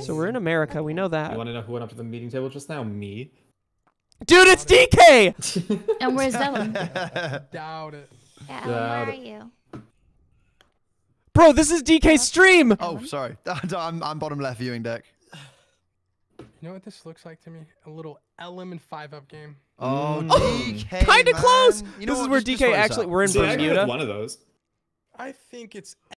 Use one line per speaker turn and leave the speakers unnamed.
So we're in America. We know that.
You want to know who went up to the meeting table just now? Me.
Dude, it's DK.
And where's Zellum?
Doubt it.
Yeah,
Doubt
where are you?
Bro, this is DK's stream.
oh, sorry. I'm, I'm bottom left viewing deck.
You know what this looks like to me? A little LM and five up game.
Oh, oh
Mm.
DK.
Kind of close.
You know
this is where
just-
DK actually. We're in Bermuda.
one of those.
I think it's